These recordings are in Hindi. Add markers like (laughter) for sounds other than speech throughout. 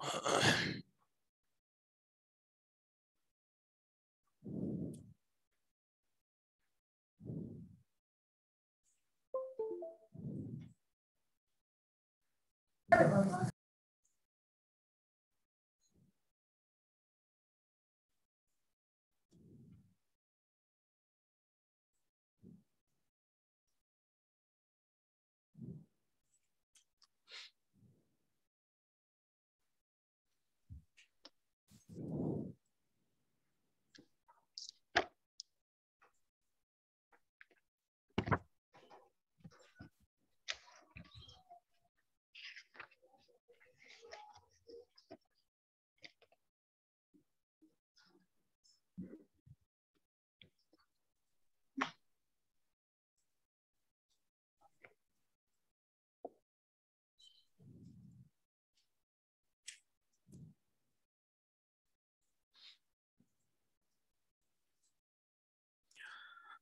uh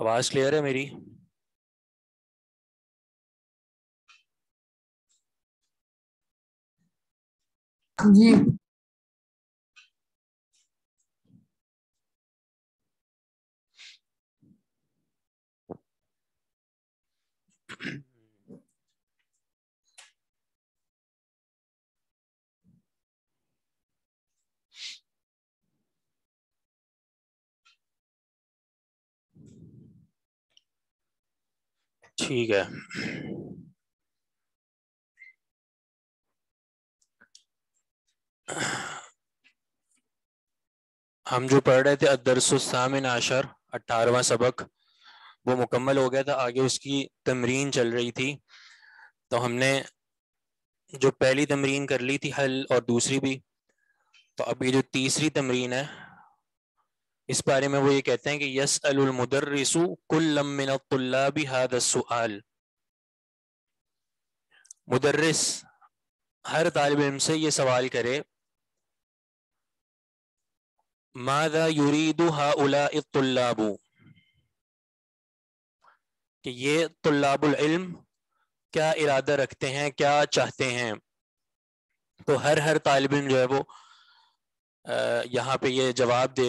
आवाज क्लियर है मेरी जी ठीक है। हम जो पढ़ रहे थे अदरसामिन आशर अट्ठारहवा सबक, वो मुकम्मल हो गया था। आगे उसकी तमरीन चल रही थी। तो हमने जो पहली तमरीन कर ली थी हल और दूसरी भी तो ये जो तीसरी तमरीन है इस बारे में वो ये कहते हैं कि यस अलमुदर्रिसु कुल्लमिनतुल्लाबि हादा सुआल। मुदर्रिस, हर तालिब इल्म से ये सवाल करे, मादा युरीदु हाउलाबु कि ये तुल्लाबुल इल्म क्या इरादा रखते हैं, क्या चाहते हैं? तो हर हर तालब इल्म जो है वो यहाँ पे ये जवाब दे।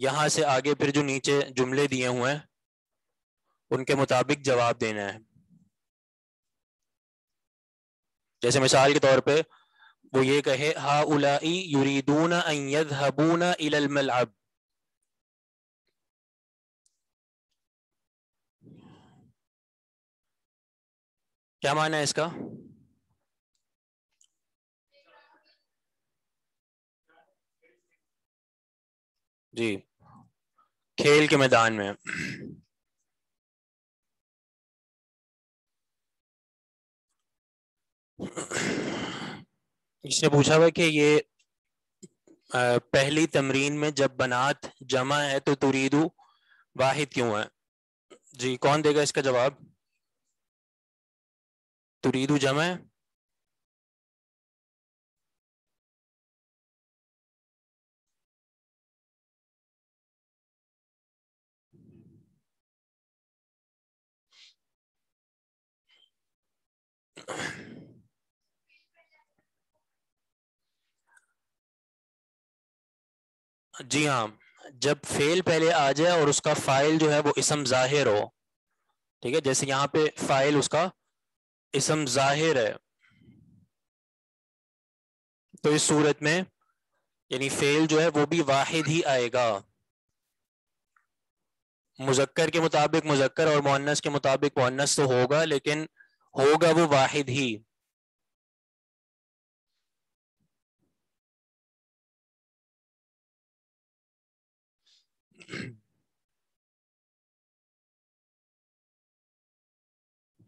यहाँ से आगे फिर जो नीचे जुमले दिए हुए हैं, उनके मुताबिक जवाब देना है। जैसे मिसाल के तौर पे वो ये कहे हा उलाई युरीदून अयद हबूना इलमल अब क्या माना है इसका? जी। खेल के मैदान में। इसने पूछा हुआ कि ये पहली तमरीन में जब बनात जमा है तो तुरीदू वाहिद क्यों है? जी, कौन देगा इसका जवाब? तुरीदू जमा है? जी हाँ जब फेल पहले आ जाए और उसका फ़ाइल जो है वो इसम ज़ाहिर हो, ठीक है? जैसे यहाँ पे फ़ाइल उसका इसम ज़ाहिर है तो इस सूरत में, यानी फेल जो है वो भी वाहिद ही आएगा। मुजक्कर के मुताबिक मुजक्कर और मोहनस के मुताबिक मोहनस तो होगा, लेकिन होगा वो वाहिद ही।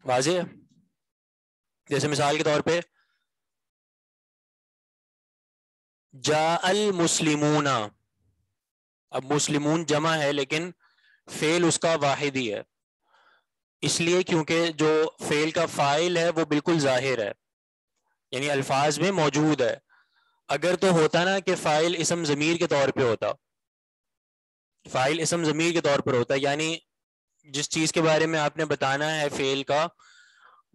वाजे जैसे मिसाल के तौर पे जा अल मुस्लिमूना। अब मुस्लिमून जमा है, लेकिन फेल उसका वाहिद ही है। इसलिए क्योंकि जो फेल का फ़ाइल है, वो बिल्कुल ज़ाहिर है। यानी अल्फाज में मौजूद है। अगर तो होता ना कि फ़ाइल इसम ज़मीर के तौर पे होता। फ़ाइल इसम ज़मीर के तौर पर होता। यानी जिस चीज़ के बारे में आपने बताना है फेल का,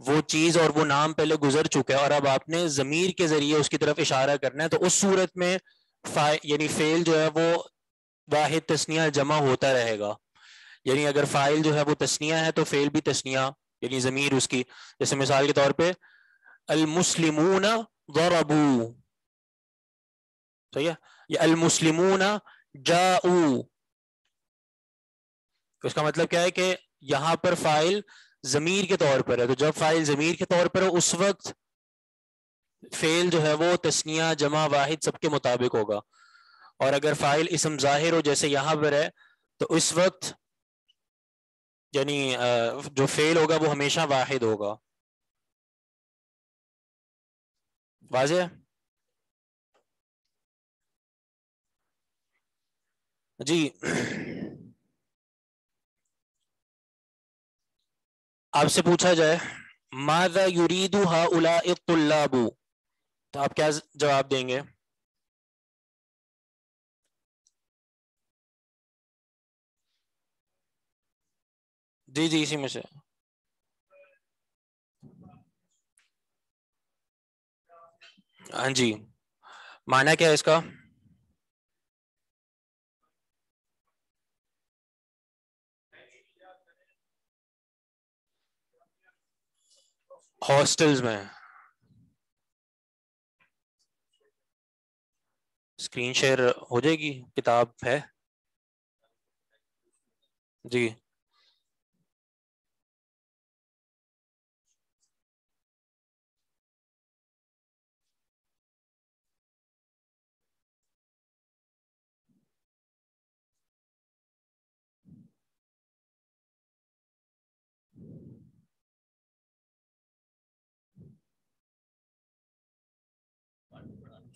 वो चीज़ और वो नाम पहले गुजर चुका है। और अब आपने ज़मीर के ज़रिए उसकी तरफ़ इशारा करना है तो उस सूरत में यानी फेल जो है, वो वाहिद तस्निया जमा होता रहेगा। यानी अगर फ़ाइल जो है वो तस्निया है तो फेल भी तस्निया, यानी ज़मीर उसकी। जैसे मिसाल के तौर पे, अलमुस्लिमून दरबू सही है? या अलमुस्लिमून जाऊ। तो इसका मतलब क्या है कि यहाँ पर फ़ाइल जमीर के तौर पर है। तो जब फ़ाइल जमीर के तौर पर है, उस वक्त फेल जो है वो तस्निया, जमा, वाहिद सबके मुताबिक होगा। और अगर फ़ाइल इसम ज़ाहिर हो, जैसे यहाँ पर है तो इस वक्त यानी जो फेल होगा वो हमेशा वाहिद होगा। वाजे जी। आपसे पूछा जाए, माजा युरीदु हा उला तो आप क्या जवाब देंगे? जी जी, इसी में से। हाँ जी। माना क्या है इसका? हॉस्टल्स में। स्क्रीन शेयर हो जाएगी? किताब है? जी।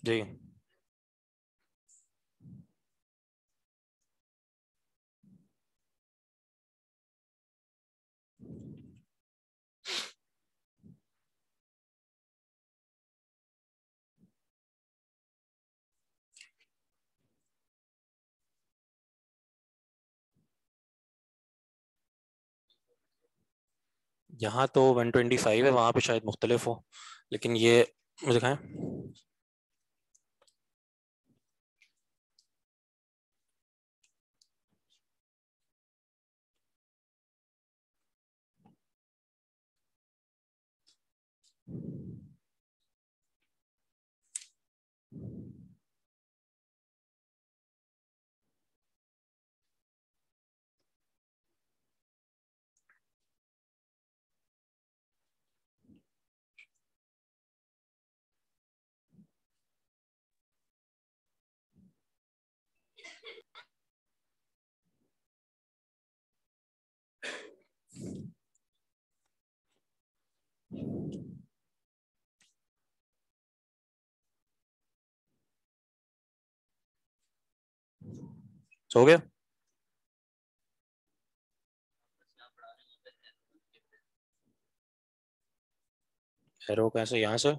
जी। यहाँ तो 125 है वहाँ पे शायद मुख्तलिफ़ हो लेकिन ये मुझे दिखाएँ हो गया? एरो कैसे? यहाँ से?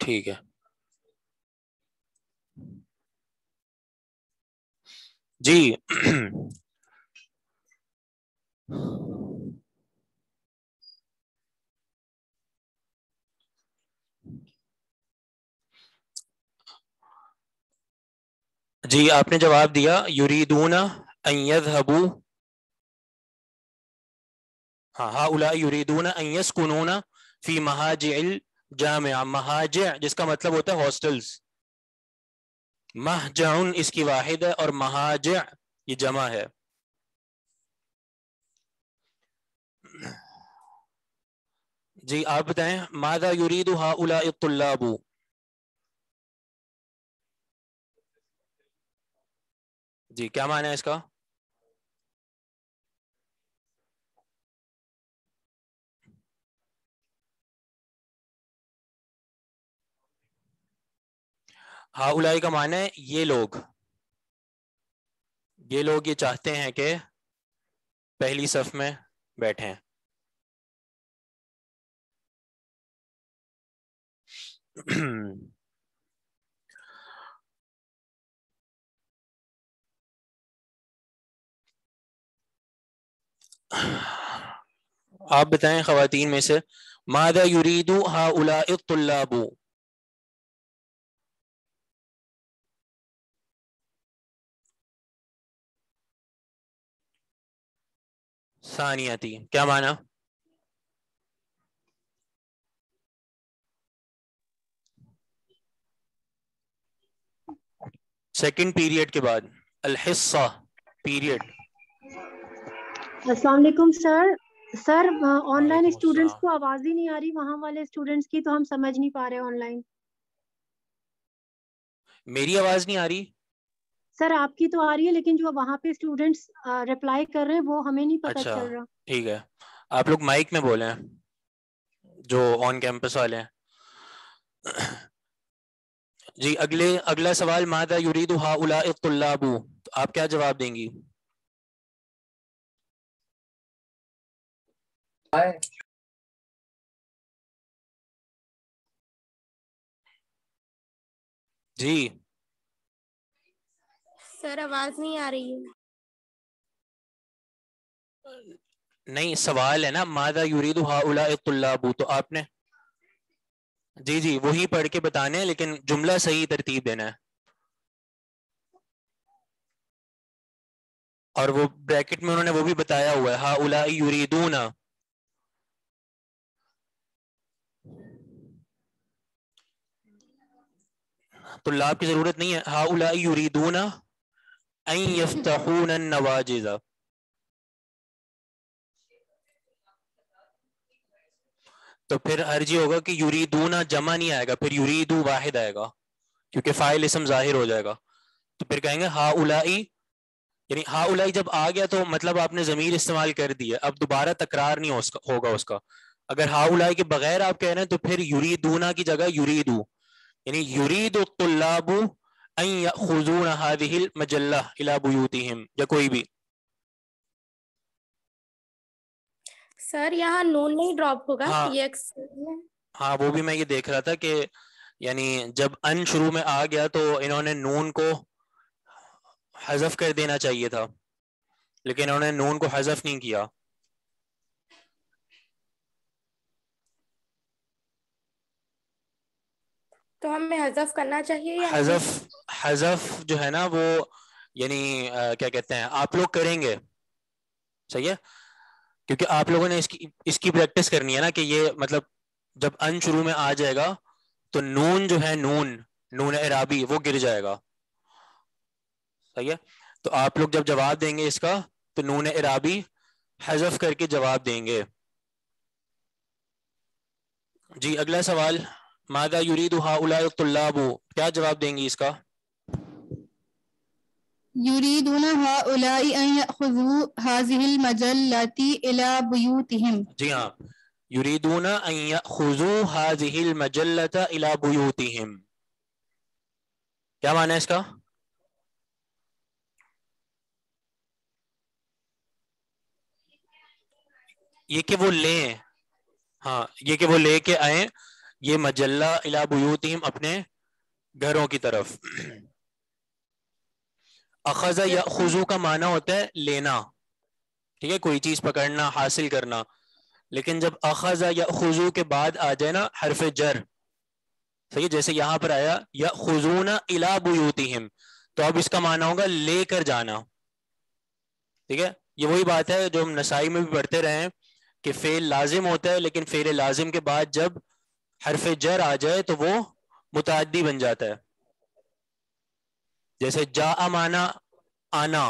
ठीक है। जी। जी, आपने जवाब दिया, युरीदूना अयहबू हाँ हा उला युरीदूना अयस्कुनूना फ़ी महाजिल जामिया महाज जिसका मतलब होता है हॉस्टल्स। महजाउन इसकी वाहिद है और महाज ये जमा है। जी, आप बताएँ, मादा युरीद हा उला जी, क्या माना है इसका? हाउलाई का माने ये लोग। ये लोग ये चाहते हैं कि पहली सफ में बैठे। आप बताएँ खातन में से, मादा युरीदू हा उला सानियाती क्या माना? सेकंड पीरियड के बाद अलहिस्सा पीरियड अस्सलाम वालेकुम सर सर ऑनलाइन स्टूडेंट्स को आवाज़ ही नहीं आ रही। वहाँ वाले स्टूडेंट्स की तो हम समझ नहीं पा रहे ऑनलाइन मेरी आवाज़ नहीं आ रही? सर आपकी तो आ रही है लेकिन जो वहाँ पे स्टूडेंट्स रिप्लाई कर रहे हैं वो हमें नहीं पता अच्छा, चल रहा। ठीक है। आप लोग माइक में बोले जो ऑन कैंपस वाले हैं। जी अगले अगला सवाल मादा युरीदु हाउला तुल्लाबु। तो आप क्या जवाब देंगी? जी। सर, आवाज़ नहीं आ रही है। नहीं, सवाल है ना, मादा युरीदु हाउला तुल्लाबु तो आपने? जी जी, वही पढ़ के बताने हैं, लेकिन जुमला सही तरतीब देना है। और वो ब्रैकेट में उन्होंने वो भी बताया हुआ है हाउला युरीदूना। तो लाभ की ज़रूरत नहीं है हाउला युरीदूना। तो फिर अर्जी होगा कि यूरीदूना जमा नहीं आएगा फिर यूरीदू वाहिद आएगा क्योंकि फ़ाइल इसम ज़ाहिर हो जाएगा। तो फिर कहेंगे हा उलाई यानी हा उलाई जब आ गया तो मतलब आपने जमीर इस्तेमाल कर दिया अब दोबारा तकरार नहीं हो उसका, होगा उसका। अगर हा उलाई के बगैर आप कह रहे हैं तो फिर यूरीदूना की जगह यूरीदू। यानी मजल्ला या कोई भी सर यहाँ नून नहीं ड्रॉप होगा हाँ, ये हाँ। वो भी मैं ये देख रहा था कि यानी जब अन शुरू में आ गया तो इन्होंने नून को हजफ कर देना चाहिए था लेकिन इन्होंने नून को हजफ नहीं किया। तो हमें हजफ करना चाहिए या हजफ हजफ जो है ना वो, यानी क्या कहते हैं, आप लोग करेंगे। सही है? क्योंकि आप लोगों ने इसकी इसकी प्रैक्टिस करनी है ना कि ये मतलब जब अन शुरू में आ जाएगा तो नून जो है, नून नून इराबी वो गिर जाएगा। सही है? तो आप लोग जब जवाब देंगे इसका तो नून इराबी हजफ करके जवाब देंगे। जी, अगला सवाल। मादा युरीद हाउलाबू क्या जवाब देंगी इसका? जी हाँ। युरीदुना मजल्लता इला बुयूतिहिम। क्या माना है इसका? ये कि वो लें। हाँ ये कि वो लेके आए ये मजल्ला इला बुयूतिम अपने घरों की तरफ़। अखजा या खुजू का माना होता है लेना। ठीक है, कोई चीज़ पकड़ना, हासिल करना। लेकिन जब अखजा या खुजू के बाद आ जाए ना हरफ जर, सही है, जैसे यहाँ पर आया, या खुजूना इला बुयूतिहिम तो अब इसका माना होगा लेकर जाना। ठीक है, ये वही बात है जो हम नसाई में भी पढ़ते रहे हैं कि फेल लाजिम होता है, लेकिन फेल लाजिम के बाद जब हरफ जर आ जाए तो वो मुतदी बन जाता है। जैसे जा माना आना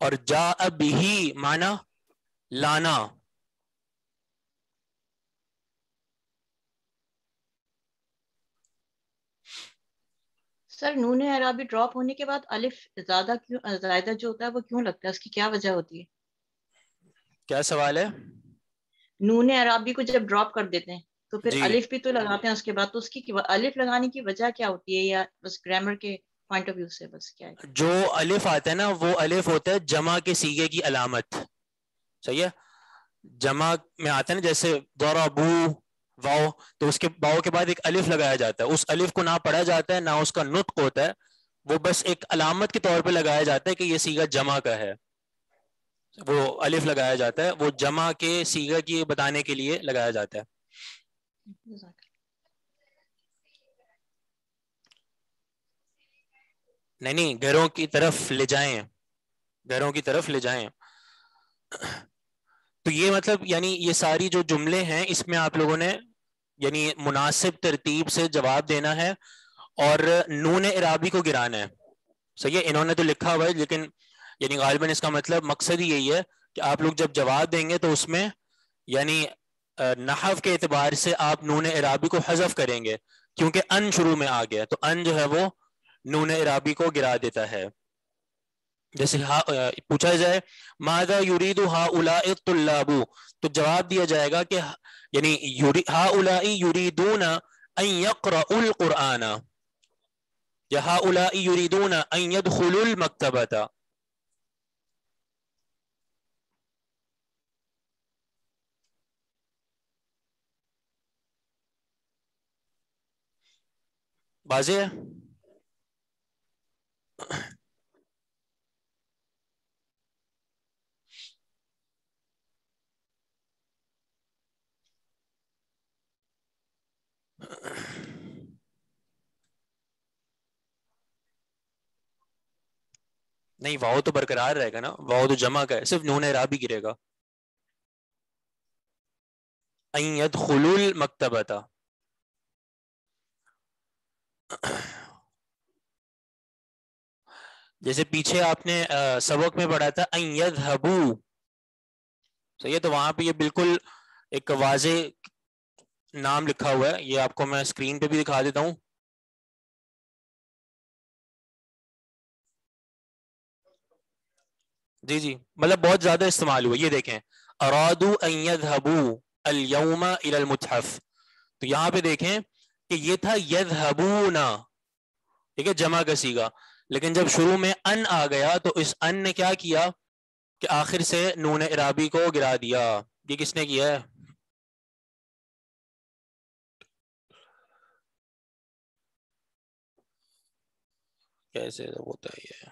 और जा अब ही माना लाना। सर नून अराबी ड्रॉप होने के बाद अलिफ ज़्यादा क्यों ज़्यादा जो होता है वो क्यों लगता है? उसकी क्या वजह होती है? क्या सवाल है? नून अराबी को जब ड्रॉप कर देते हैं तो फिर अलिफ भी तो लगाते हैं उसके बाद तो उसकी अलिफ लगाने की वजह क्या होती है या बस ग्रामर के पॉइंट ऑफ़ व्यू से बस क्या है? जो अलिफ आता है ना वो अलिफ होता है जमा के सीगे की अलामत। सही है? जमा में आता है ना जैसे दौराबू वाओ तो उसके वाओ के बाद एक अलिफ लगाया जाता है। उस अलिफ को ना पढ़ा जाता है ना उसका नुत्क होता है वो बस एक अलामत के तौर पे लगाया जाता है कि ये सीगा जमा का है। वो अलिफ लगाया जाता है वो जमा के सीगा की बताने के लिए लगाया जाता है। नहीं नहीं, घरों की तरफ़ ले जाएँ। घरों की तरफ़ ले जाएँ। तो ये मतलब यानी ये सारी जो जुमले हैं, इसमें आप लोगों ने, यानी मुनासिब तरतीब से जवाब देना है और नून इराबी को गिराना है। सही है? इन्होंने तो लिखा हुआ है, लेकिन, यानी गालिबन इसका मतलब मकसद ही यही है कि आप लोग जब जवाब देंगे तो उसमें, यानी नहव के एतबार से आप नून इराबी को हजफ करेंगे, क्योंकि अन शुरू में आ गया तो अन जो है वो नून इराबी को गिरा देता है। जैसे हा पूछा जाए, मादा युरीदु हा उला तुल्लाबू? तो जवाब दिया जाएगा कि यानी हा उलाई युरीदून यक़रउल या हा उलाई युरीदून अन बाजे? नहीं वाओ तो बरकरार रहेगा ना। वाओ तो जमा का है, सिर्फ़ नून राबी भी गिरेगा। खुलुल मकतबता। (clears throat) जैसे पीछे आपने सबक में पढ़ा था अयद हबू सही है तो वहाँ पे ये बिल्कुल एक वाजे नाम लिखा हुआ है। ये आपको मैं स्क्रीन पे भी दिखा देता हूँ। जी जी। मतलब बहुत ज़्यादा इस्तेमाल हुआ। ये देखें। अरादू अयदहबू अलयौमा इलल मुतहफ तो यहाँ पे देखें कि ये था यदहबूना ठीक है, जमा का। लेकिन जब शुरू में अन आ गया तो इस अन ने क्या किया कि आखिर से नून इराबी को गिरा दिया। ये किसने किया है? कैसे होता है ये?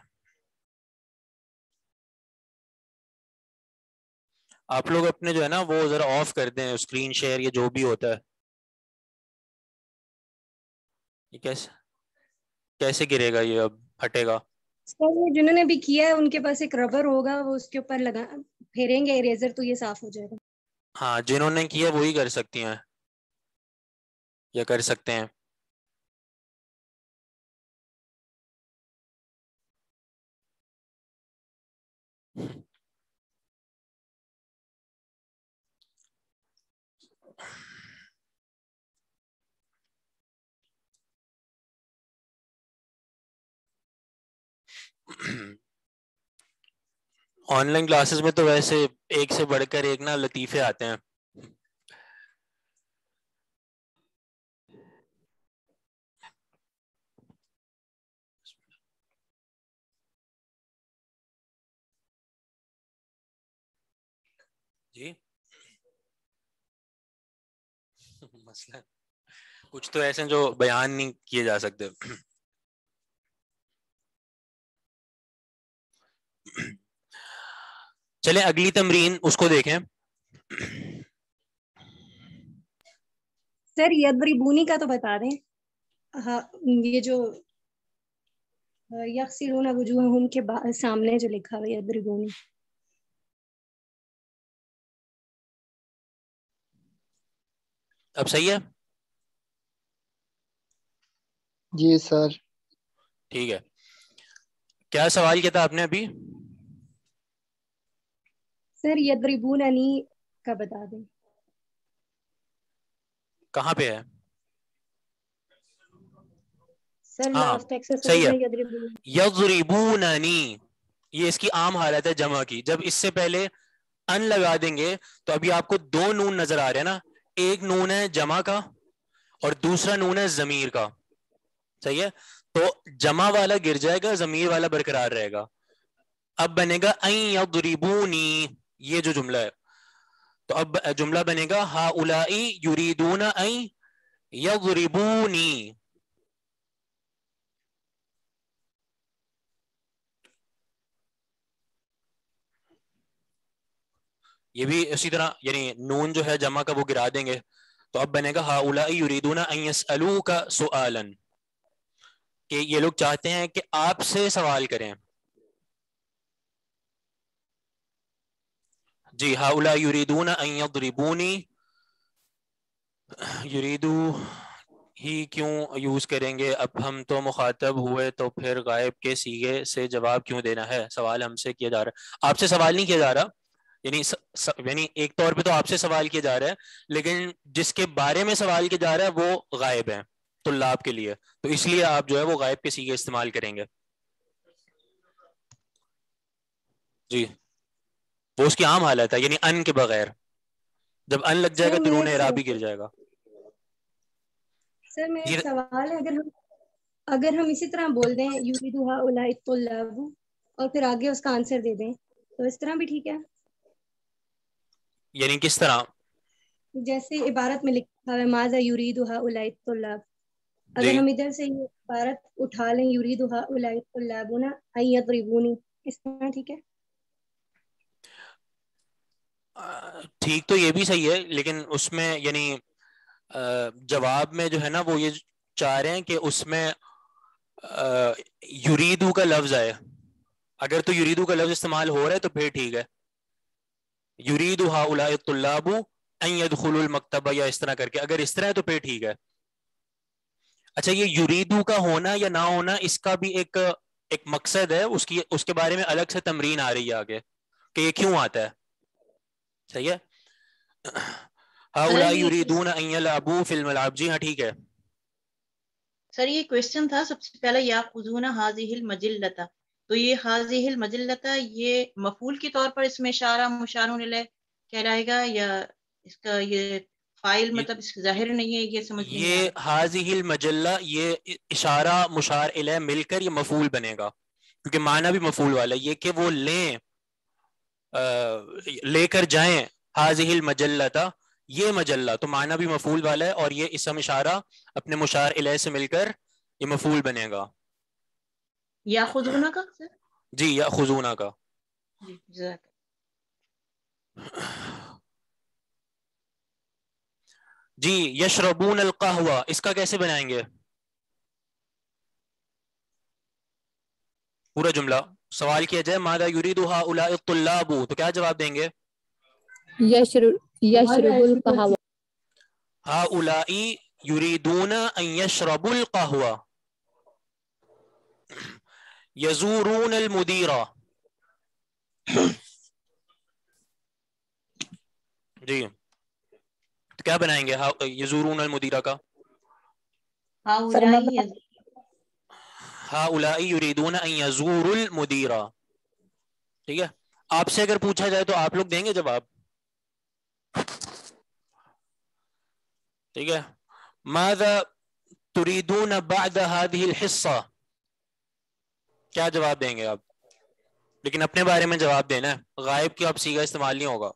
आप लोग अपने जो है ना, वो जरा ऑफ़ कर दें स्क्रीन शेयर या जो भी होता है। ये कैसे कैसे गिरेगा ये अब? हटेगा सर जिन्होंने भी किया है उनके पास एक रबर होगा वो उसके ऊपर लगा फेरेंगे इरेजर तो ये साफ़ हो जाएगा। हाँ जिन्होंने किया वही कर सकती हैं। या कर सकते हैं। ऑनलाइन क्लासेस में तो वैसे एक से बढ़कर एक ना लतीफे आते हैं। जी। (laughs) मसला। कुछ तो ऐसे जो बयान नहीं किए जा सकते। चले अगली तमरीन उसको देखें। सर यदबरी बूनी का तो बता दें। हाँ ये जो यगसिलून वजूहहुम के सामने जो लिखा हुआ है यदरिबूनी अब सही है? जी सर। ठीक है। क्या सवाल किया था आपने अभी? सर यदरिबूननी का बता दें। कहाँ पे है? सर हाँ, सही है। में यदरिबून ये इसकी आम हालत है जमा की। जब इससे पहले अन लगा देंगे तो अभी आपको दो नून नज़र आ रहे हैं ना। एक नून है जमा का और दूसरा नून है जमीर का। सही है? तो जमा वाला गिर जाएगा जमीर वाला बरकरार रहेगा। अब बनेगा यदरिबूनी ये जो जुमला है। तो अब जुमला बनेगा हा उलाई युरीदूना यदरिबूनी ये भी इसी तरह, यानी नून जो है जमा का वो गिरा देंगे। तो अब बनेगा हाउला युरीदूना का सुआलन। कि ये लोग चाहते हैं कि आपसे सवाल करें। जी हाउला युरीदूना यदरिबूनी युरीदू ही क्यों यूज़ करेंगे अब हम तो मुखातब हुए तो फिर गायब के सीगे से जवाब क्यों देना है सवाल हमसे किया जा रहा है आपसे सवाल नहीं किया जा रहा यानी यानी एक तौर पे तो आपसे सवाल किया जा रहा है लेकिन जिसके बारे में सवाल किया जा रहा है वो गायब है तो लाभ के लिए तो इसलिए आप जो है वो गायब के सीगे इस्तेमाल करेंगे जी वो उसकी आम हालत है यानी अन के बगैर। जब अन लग जाएगा तो नून एराबी गिर जाएगा। सर मेरा ये- सवाल है अगर हम अगर हम इसी तरह बोल दें युरीदुहा उलाई तुल्लाबु और फिर आगे उसका आंसर दे दें तो इस तरह भी ठीक है? यानी किस तरह? जैसे इबारत में लिखा है माजा युरीदुहा उलाई तुल्लाब अगर हम इधर से ये इबारत उठा लें युरीदुहा उलाई तुल्लाबुना अयदरिबुनी इस तरह ठीक है? ठीक तो ये भी सही है, लेकिन उसमें, यानी जवाब में जो है ना, वो ये चाह रहे हैं कि उसमें युरीदू का लफ्ज आए। अगर तो युरीदू का लफ्ज इस्तेमाल हो रहा है तो फिर ठीक है। युरीदु हाउलाबू मकतबा, या इस तरह करके। अगर इस तरह है तो फिर ठीक है। अच्छा ये युरीदू का होना या ना होना, इसका भी एक एक मकसद है। उसकी, उसके बारे में अलग से तमरीन आ रही है आगे, कि ये क्यों आता है? सही है? हाउला ये- युरीदून अन यलअबू फिल मलाब। जी हाँ ठीक है। सर ये क्वेश्चन था सबसे पहले या खुजूना हाजिहिल मजिल्लता। तो ये हाजिहिल मजिल्लता ये मफूल के तौर पर इसमें इशारा मुशारुन कहलाएगा या इसका ये फ़ाइल मतलब इसका ज़ाहिर नहीं है ये समझ ये रहा। हाजिहिल मजल्ला ये इशारा मुशार इलैह मिलकर ये मफूल बनेगा क्योंकि माना भी मफूल वाला ये कि वो लें लेकर जाएँ हाजिहिल मजल्लता ये मजल्ला तो माना भी मफूल वाला है और ये इसम इशारा अपने मुशार इलैह से मिलकर ये मफूल बनेगा। या खुजूना का सर? जी या खुजूना का। जी यशरबून अल कहवा इसका कैसे बनाएँगे? पूरा जुमला। सवाल किया जाए मादा युरीदु हाउलाइ तो क्या जवाब देंगे? यशरबुल कहवा। युरीदून यशरबुल कहवा। यजूरून अल जी। तो क्या बनाएँगे? हा- यजूरून अल मुदीरा का। यज़- यजूरुल मुदीरा। ठीक है? आपसे अगर पूछा जाए तो आप लोग देंगे जवाब? ठीक है? मादा तुरीदून बाद हिस्सा? क्या जवाब देंगे आप? लेकिन अपने बारे में जवाब देना है। गायब की आप सीधा इस्तेमाल नहीं होगा।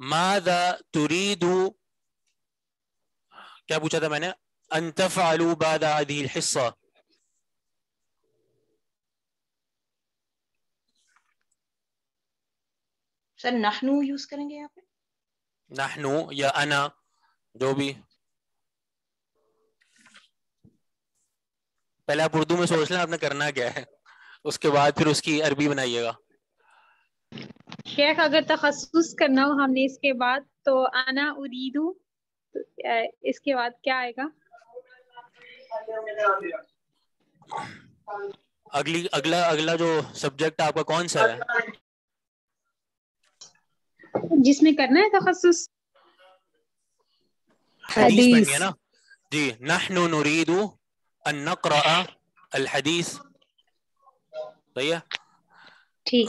मादा तुरीदू क्या पूछा था मैंने? अंतफ आलूबाद आदिल हिस्सा। सर नहनू यूज़ करेंगे यहाँ पे? नहनू या अना जो भी। पहले आप उर्दू में सोच लें आपने करना क्या है। उसके बाद फिर उसकी अरबी बनाइएगा। शेख अगर तखसूस करना हो हमने इसके बाद तो आना उरीदू तो इसके बाद क्या आएगा? अगली अगला अगला जो सब्जेक्ट आपका कौन सा है? जिसमें करना है तखस्सुस। हदीस है ना? जी नहनु नुरीदु अन नक़रा अल हदीस। सही है ठीक।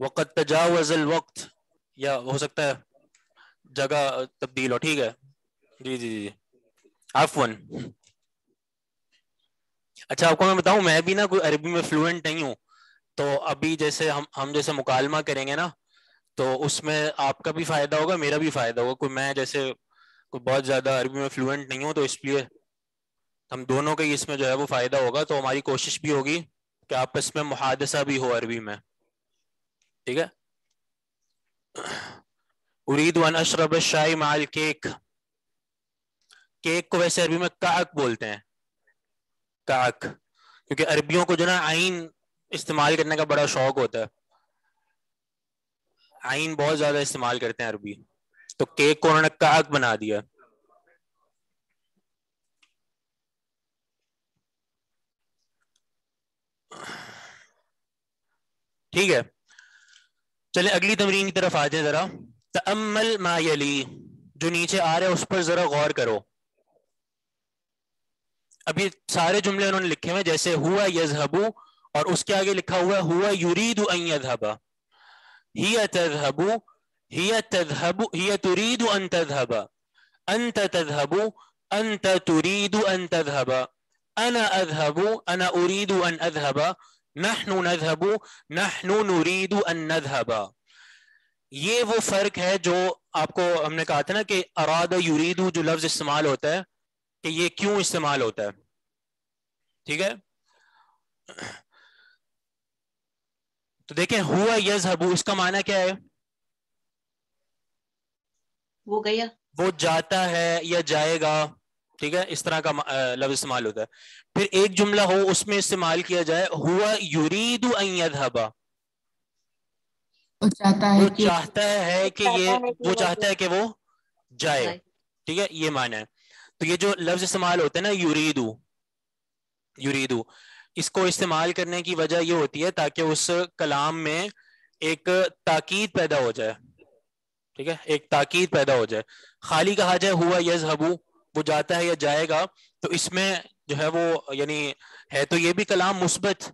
वक़द तजावज़ वक्त या हो सकता है जगह तब्दील हो ठीक है जी जी जी आफवन अच्छा आपको मैं बताऊं मैं भी ना कोई अरबी में फ्लुएंट नहीं हूँ तो अभी जैसे हम हम जैसे मुकालमा करेंगे ना तो उसमें आपका भी फायदा होगा मेरा भी फायदा होगा कोई मैं जैसे कोई बहुत ज़्यादा अरबी में फ्लुएंट नहीं हो तो इसलिए हम दोनों का इसमें जो है वो फ़ायदा होगा। तो हमारी कोशिश भी होगी कि आपस में मुहादसा भी हो अरबी में। ठीक है? उरीद वन अशरब शाही माल केक। केक को वैसे अरबी में काक बोलते हैं। काक। क्योंकि अरबियों को जो ना, आइन इस्तेमाल करने का बड़ा शौक होता है। आइन बहुत ज़्यादा इस्तेमाल करते हैं अरबी। तो को उन्होंने काक बना दिया। ठीक है। चले अगली तमरीन की तरफ़ आ जाए जरा। तमल मायली जो नीचे आ रहा है, उस पर जरा गौर करो। अभी सारे जुमले उन्होंने लिखे हुए जैसे हुआ यजहबू, और उसके आगे लिखा हुआ हुआ युरीद हिया तजहबू हिया तजहबू हिया तुरीद अन तजहबा अंत तजहबू अंत तुरीद अन तजहबा अना अजहबू अना उरीद अन अजहबा नहनु नजहबु नहनु नुरीदु अन नजहबा ये वो फ़र्क है जो आपको हमने कहा था ना कि अराद युरीदु जो लफ्ज इस्तेमाल होता है कि ये क्यों इस्तेमाल होता है ठीक है तो देखें हुआ यजहबु इसका माना क्या है वो गया। वो जाता है या जाएगा ठीक है इस तरह का लफ्ज इस्तेमाल होता है। फिर एक जुमला हो उसमें इस्तेमाल किया जाए हुआ युरीदु अयधबा वो चाहता है वो चाहता है कि ये वो चाहता है कि वो जाए। ठीक है ये माना है। तो ये जो लफ्ज इस्तेमाल होता है ना युरीदु युरीदु इसको इस्तेमाल करने की वजह ये होती है ताकि उस कलाम में एक ताकीद पैदा हो जाए। ठीक है? एक ताकीद पैदा हो जाए। खाली कहा जाए, हुआ यज हबू वो जाता है या जाएगा तो इसमें जो है वो, यानी है तो ये भी कलाम मुस्बत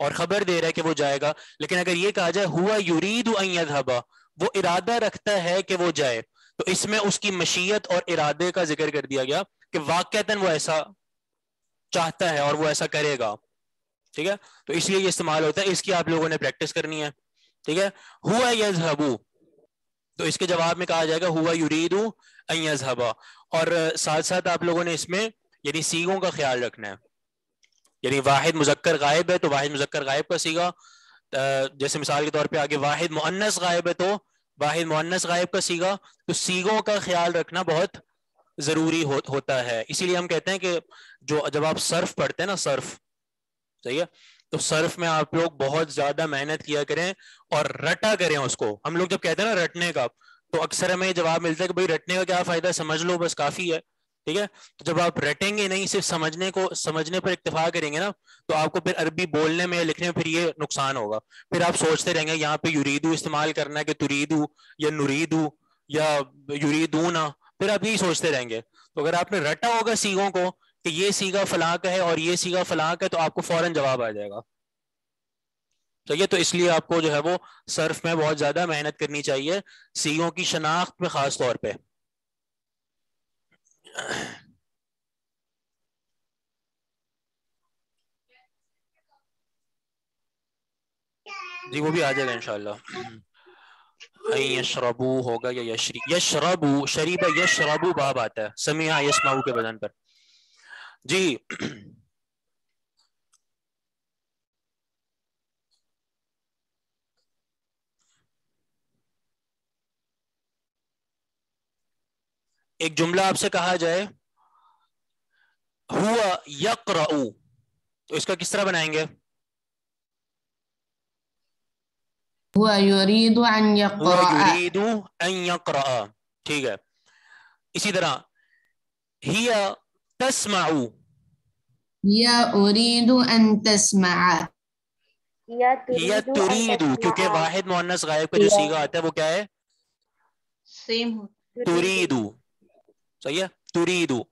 और खबर दे रहा है कि वो जाएगा। लेकिन अगर ये कहा जाए, हुआ यूरीद युरीद वो इरादा रखता है कि वो जाए। तो इसमें उसकी मशीयत और इरादे का ज़िक्र कर दिया गया कि वाकता वो ऐसा चाहता है और वो ऐसा करेगा। ठीक है? तो इसलिए ये इस्तेमाल होता है। इसकी आप लोगों ने प्रैक्टिस करनी है। ठीक है? हुआ यजहबू तो इसके जवाब में कहा जाएगा हुआ युरीदू अयजहबा और साथ साथ आप लोगों ने इसमें यानी सीगों का ख्याल रखना है। यानी वाहिद मुजक्कर गायब है तो वाहिद मुजक्कर गायब का सीगा। जैसे मिसाल के तौर पे आगे वाहिद मुन्नस गायब है तो वाहिद मुन्नस गायब का सीगा। तो सीगों का ख्याल रखना बहुत ज़रूरी हो, होता है। इसीलिए हम कहते हैं कि जो जब आप सर्फ पढ़ते हैं ना सर्फ सही है? तो सर्फ में आप लोग बहुत ज़्यादा मेहनत किया करें और रटा करें उसको। हम लोग जब कहते हैं ना रटने का तो अक्सर हमें जवाब मिलता है कि भाई रटने का क्या फ़ायदा? समझ लो, बस काफ़ी है, ठीक है? तो जब आप रटेंगे नहीं, सिर्फ़ समझने को, समझने पर इतफा करेंगे ना तो आपको फिर अरबी बोलने में लिखने में फिर ये नुकसान होगा। फिर आप सोचते रहेंगे, यहाँ पे यूरीदू इस्तेमाल करना है कि तुरीदू या नुरीदू या युरीदू ना फिर आप यही सोचते रहेंगे। तो अगर आपने रटा होगा सीगों को कि ये सीगा फलां का है और ये सीगा फलां का है तो आपको फ़ौरन जवाब आ जाएगा। तो ये तो इसलिए आपको जो है वो सर्फ में बहुत ज़्यादा मेहनत करनी चाहिए सीओ की शनाख्त में खास तौर पे। जी, वो भी आ जाएगा इनशाला यशरबू होगा या यशरी। यशरबू शरीब यशरबू बाब आता है। समिया यशमाऊ के बदन पर। जी। एक जुमला आपसे कहा जाए हुआ यकरऊ। तो इसका किस तरह बनाएँगे? हुआ अन ठीक है। इसी तरह हिया तस्माउ या उरीदु अन तस्मअ या तुरीदु क्योंकि वाहिद मुअन्नस गायब का जो। सीगा आता है वो क्या है सेम तुरीदु सही है तुरीदु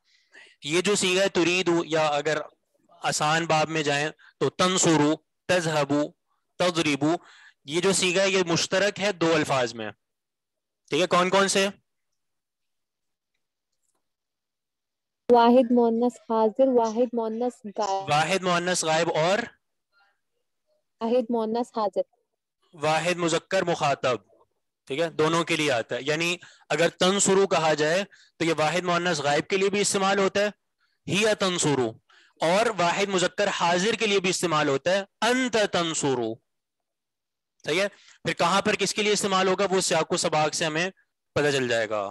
ये जो सीगा है तुरीदु या अगर आसान बाब में जाएँ तो तंसुरु तजहबु तजरिबु ये जो सीगा है ये मुश्तरक है दो अल्फाज में ठीक है कौन कौन से वाहिद मोन्नस हाजिर वाहिद मोन्नस गायब। वाहिद मुअन्नस गायब और? वाहिद मोन्नस हाजिर। वाहिद मुजक्कर मुखातब। ठीक है? दोनों के लिए आता है। यानी अगर तंसुरु कहा जाए तो ये वाहिद मोहनस गायब के लिए भी इस्तेमाल होता है ही तंसुरु और वाहिद मुजक्कर हाजिर के लिए भी इस्तेमाल होता है अंत तंसुरु सही है? फिर कहाँ पर किसके लिए इस्तेमाल होगा? वो सियाको सबाक से हमें पता चल जाएगा।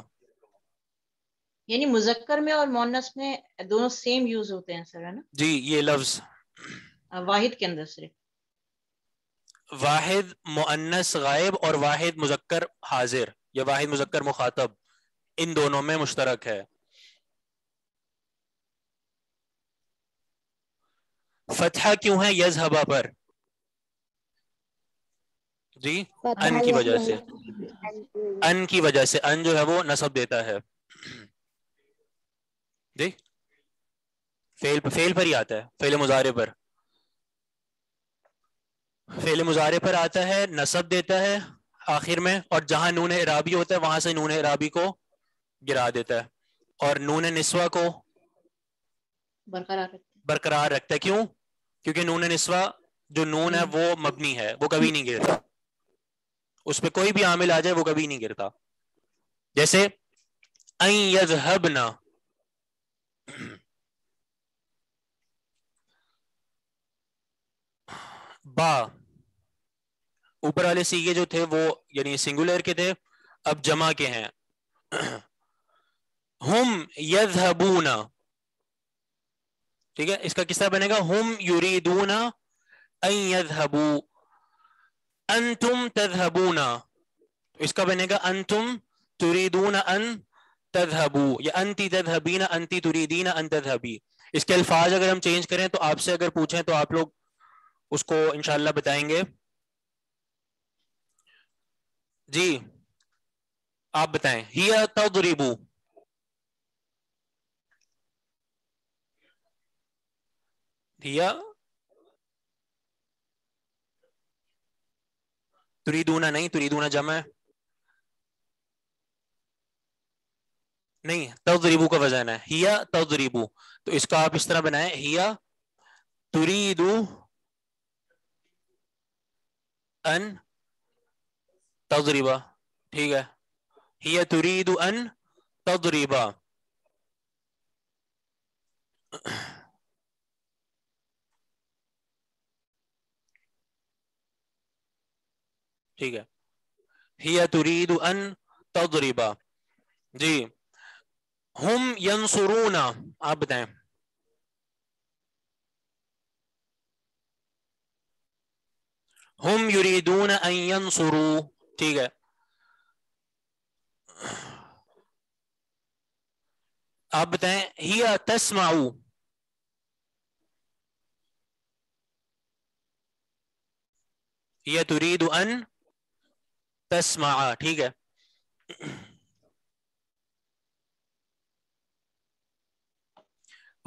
यानी मुजक्कर में और मोनस में दोनों सेम यूज़ होते हैं सर है ना? जी ये लफ्ज। वाहिद के अंदर सिर्फ़ वाहिद मुअन्नस गायब और वाहिद मुजक्कर हाजिर। या वाहिद मुजक्कर मुखातब। इन दोनों में मुश्तरक है। फतहा क्यों है? यज यजहबा पर। जी? अन की वजह से। अन की वजह से। अन जो है वो नसब देता है। जी फेल फेल पर ही आता है फेल मुजारे पर। फेल मुजारे पर आता है नसब देता है आखिर में और जहाँ नून इराबी होता है वहाँ से नून इराबी को गिरा देता है और नून निस्वा को बरकरार रखते हैं। बरकरार रखता है। क्यों? क्योंकि नून निस्वा जो नून है वो मबनी है वो कभी नहीं गिरता। उस पर कोई भी आमिल आ जाए वो कभी नहीं गिरता। जैसे अन यजहबना (clears throat) बा, ऊपर वाले सीगे जो थे, वो यानी सिंगुलर के थे, अब जमा के हैं। (clears throat) हुम यजहबूना, ठीक है, इसका किस तरह बनेगा? हुम युरीदूना यजहबू, अंतुम तजहबूना इसका बनेगा, अंतुम तुरीदूना अन तजहबू या अंती तजहबीना अंती तुरीदीना अन तजहबी इसके अल्फाज अगर हम चेंज करें तो आपसे अगर पूछें तो आप लोग उसको इंशाल्लाह बताएँगे। जी, आप बताएँ। हिया तदरिबू। हिया तुरीदूना नहीं, तुरीदूना जमा है। नहीं, तदरीबू का वज़न है, हिया तदरीबू। तो इसका आप इस तरह बनाए, हिया तुरीदू अन तदरीबा। ठीक है? हिया तुरीदू अन तदरीबा। ठीक है? हिया तुरीदु अन तदरिबा। जी। हम यंसुरूना आप बताएँ हम युरीदून अन यंसुरू ठीक है आप बताएँ हिया तस्माऊ हिया तुरीदु अन तस्मा ठीक है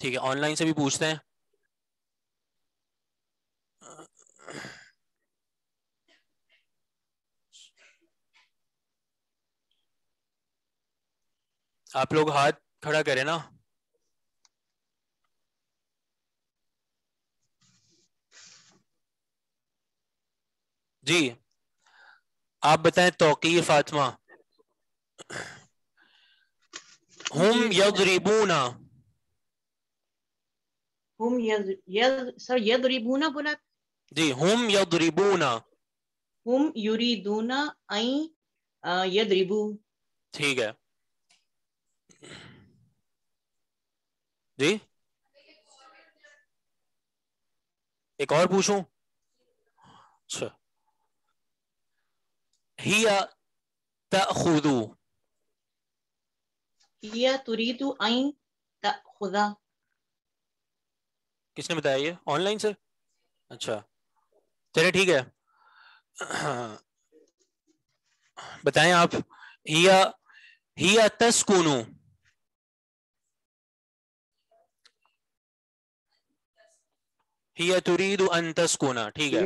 ठीक है ऑनलाइन से भी पूछते हैं आप लोग हाथ खड़ा करें ना जी आप बताएँ तौकी फातिमा। हम यदरिबूना। हम यद यद सर यदरिबूना बोला? जी हम यदरिबूना। हम युरीदूना आई यदरिबू। ठीक है। जी। एक और पूछूँ? अच्छा। हिया तअखुदु या तुरीदु आई तखुदा किसने बताया ये ऑनलाइन से अच्छा चलिए ठीक है बताएं आप हिया हिया तस्कुनु हिया तुरीदु अन तस्कुना ठीक है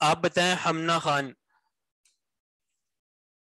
आप बताएं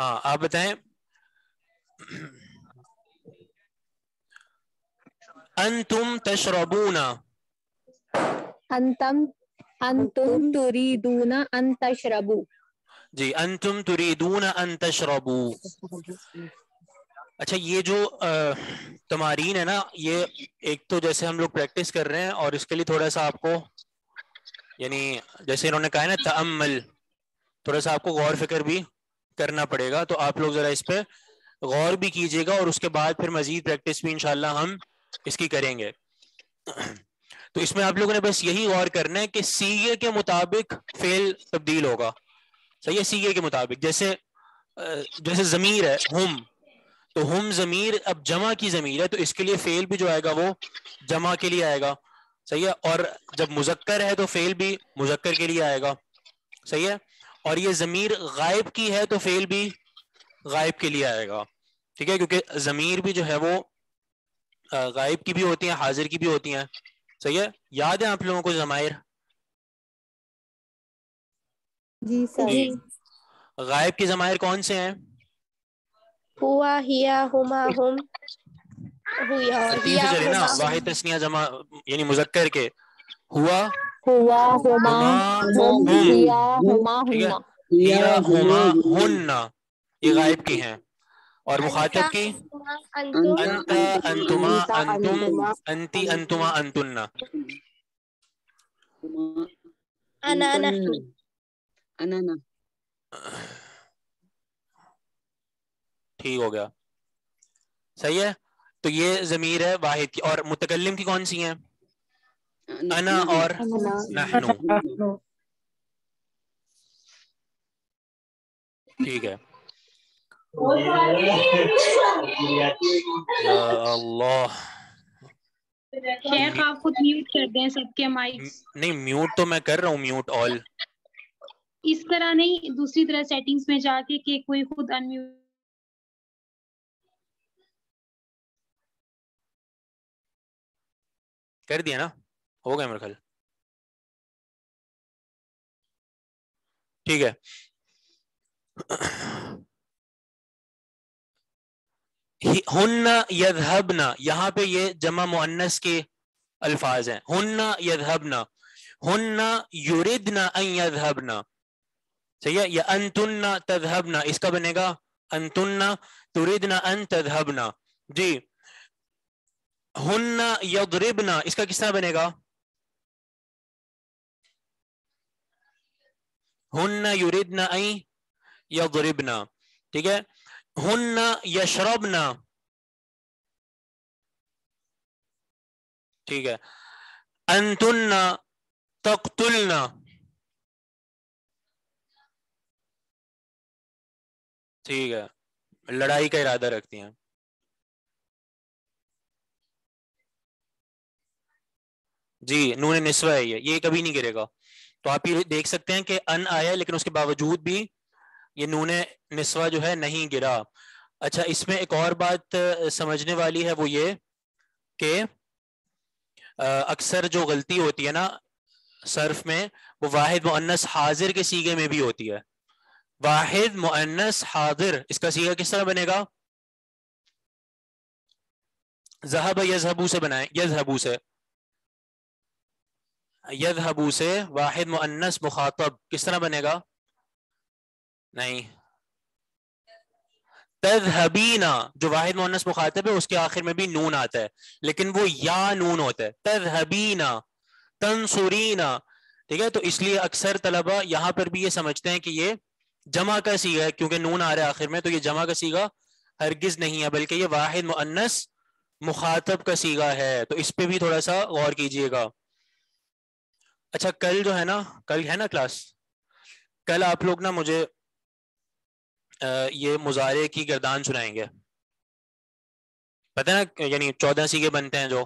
हाँ आप बताएँ। अंतुम तशरबूना। अंतम अंतुम तुरीदूना अन तशरबू जी अंतुम तुरीदून अन तशरबू अच्छा ये जो तमारीन है ना ये एक तो जैसे हम लोग प्रैक्टिस कर रहे हैं और इसके लिए थोड़ा सा आपको यानी जैसे इन्होंने कहा है ना तअम्मल थोड़ा सा आपको गौर फ़िक्र भी करना पड़ेगा। तो आप लोग जरा इस पर गौर भी कीजिएगा और उसके बाद फिर मजीद प्रैक्टिस भी इंशाल्लाह हम इसकी करेंगे। तो इसमें आप लोगों ने बस यही गौर करना है कि सीए के मुताबिक फेल तब्दील होगा। सही है? सीए के मुताबिक। जैसे जैसे जमीर है, हुम। तो हुम जमीर अब जमा की जमीर है तो इसके लिए फेल भी जो आएगा वो जमा के लिए आएगा। सही है? और जब मुजक्कर है तो फेल भी मुजक्कर के लिए आएगा। सही है? और ये जमीर गायब की है तो फेल भी गायब के लिए आएगा। ठीक है? क्योंकि जमीर भी जो है वो गायब की भी होती है हाजिर की भी होती है। सही है? याद है आप लोगों को जमायर जी सर। गायब की जमायर कौन से हैं? हुआ हिया हुमा हुम से हिया ना। वाहिद तस्निया जमा यानी मुजक्कर के। हुआ हुआ हुन्ना। ये गायब की हैं। और मुखातब की? अंतुमा अंतुम अंति अंतुमा अंतुन्ना। ठीक हो गया। सही है? तो ये जमीर है वाहिद की। और मुतकलम की कौन सी है? अना और नहनु ठीक है अल्लाह शेख आप खुद म्यूट कर दें सबके माइक्स नहीं म्यूट तो मैं कर रहा हूँ म्यूट ऑल इस तरह नहीं दूसरी तरह सेटिंग्स में जाके कि कोई खुद अनम्यूट कर दिया ना हो गया मेरे ख्याल। ठीक है। हि- हुन्ना यदहबना, यहाँ पे ये जमा मुअन्नस के अल्फाज हैं। हुन्ना यदहबना, हुन्ना युरिदना अन यदहबना। सही है? या अंतुन्ना तदहबना, इसका बनेगा अंतुन्ना तुरिदना अन तदहबना। जी। हुन्ना यदरिबना, इसका किस तरह बनेगा? हुन्ना युरिदना आई या ना ठीक है? हुन्ना ना ठीक है? अंतुन्ना तकतुलना। ठीक है? लड़ाई का इरादा रखती हैं। जी नून निस्वा है ये। ये कभी नहीं गिरेगा। तो आप ये देख सकते हैं कि अन आया, लेकिन उसके बावजूद भी ये नून निस्वा जो है नहीं गिरा। अच्छा इसमें एक और बात समझने वाली है वो ये कि अक्सर जो गलती होती है ना, सर्फ में, वो वाहिद मुअन्नस हाजिर के सीगे में भी होती है। वाहिद मुअन्नस हाजिर, इसका सीगा किस तरह बनेगा? जहब यजहबू से बनाए, यजहबू से। यजहबू से वाहिद मुन्नस मुखातब। किस तरह बनेगा? नहीं। तजहबीना, जो वाहिद मुअन्नस मुखातब है, उसके आखिर में भी नून आता है, लेकिन वो या नून होता है। तजहबीना तनसुरीना ठीक है? तो इसलिए अक्सर तलबा यहाँ पर भी ये समझते हैं कि ये जमा का सीगा है, क्योंकि नून आ रहा है आखिर में तो ये जमा का सीगा हरगिज नहीं है, बल्कि ये वाहिद मुअन्नस मुखातब का सीगा है। तो इस पे भी थोड़ा सा गौर कीजिएगा। अच्छा कल जो है ना, कल है ना क्लास कल आप लोग ना मुझे ये मुजारे की गर्दान सुनाएँगे। पता है ना, यानी चौदह सीगे बनते हैं जो,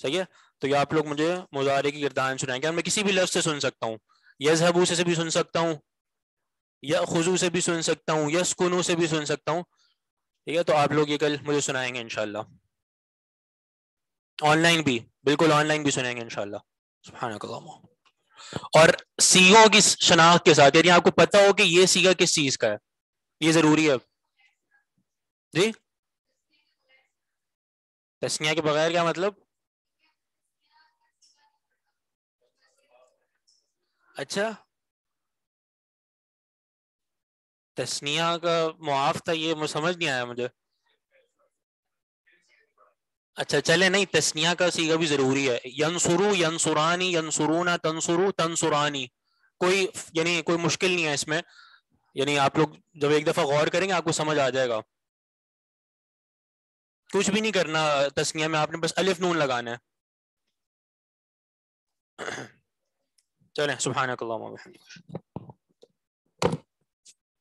सही है? तो ये आप लोग मुझे मुजारे की गर्दान सुनाएँगे। मैं किसी भी लफ्ज से सुन सकता हूँ। यजहबू से भी सुन सकता हूँ। या खुजू से भी सुन सकता हूँ। या स्कूनू से भी सुन सकता हूँ। ठीक है? तो आप लोग ये कल मुझे सुनाएँगे इनशाला ऑनलाइन भी, बिल्कुल ऑनलाइन भी सुनाएँगे इनशाला और सीगों की शनाख्त के साथ यानी आपको पता हो कि ये सीगा किस चीज़ का है, ये ज़रूरी है। जी? तस्निया के बगैर क्या मतलब? अच्छा। तस्निया का मुआफ था, ये मुझे समझ नहीं आया मुझे। अच्छा चले, नहीं, तस्निया का सीगा भी ज़रूरी है। यनसुरु यनसुरानी यनसुरूना तनसुरु तनसुरानी कोई, यानी कोई मुश्किल नहीं है इसमें। यानी आप लोग जब एक दफ़ा गौर करेंगे, आपको समझ आ जाएगा। कुछ भी नहीं करना तस्निया में, आपने बस अलिफ नून लगाना है। चले सुबहानक